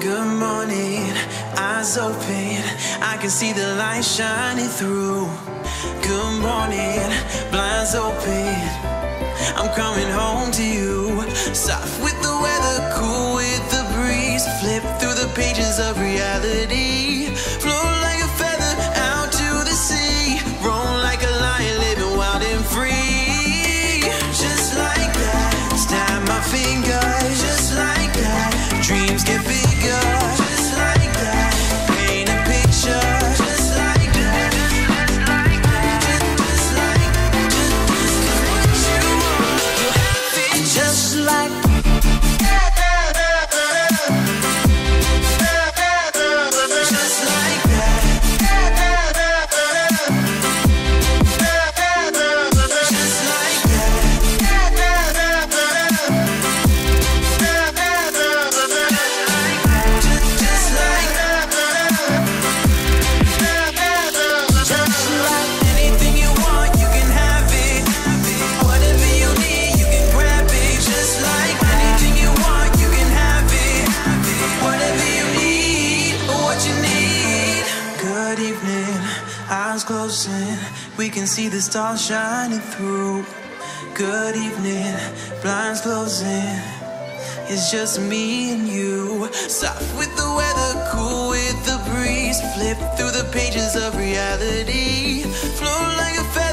Good morning, eyes open. I can see the light shining through. Good morning, blinds open. I'm coming home to you. Soft with eyes closing. We can see the stars shining through. Good evening, blinds closing. It's just me and you. Soft with the weather, cool with the breeze. Flip through the pages of reality. Float like a feather